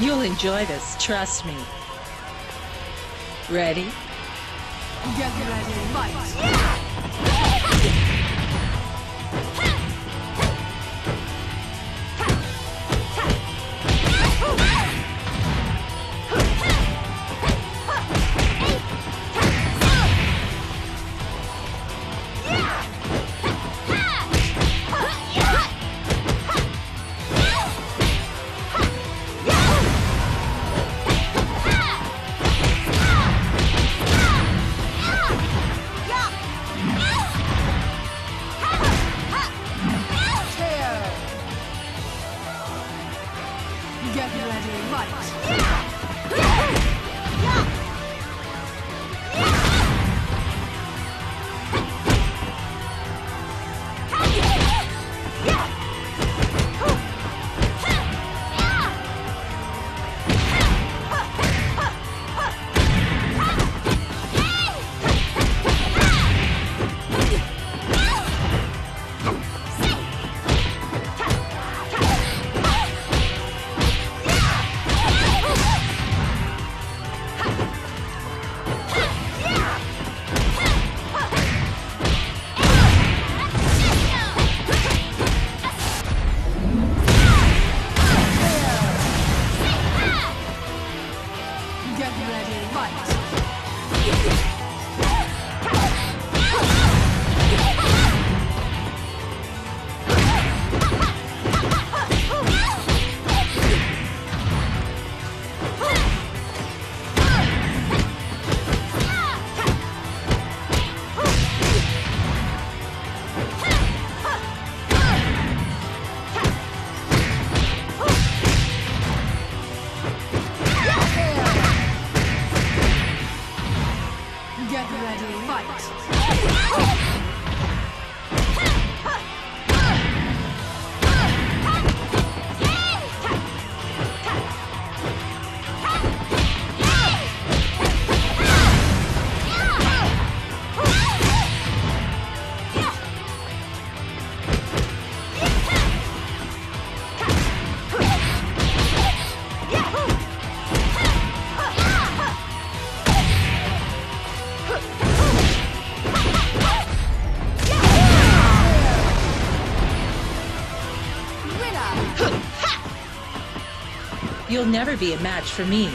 You'll enjoy this, trust me. Ready? Get ready, fight! Tear! Fight! Fight! Get fight! You'll never be a match for me.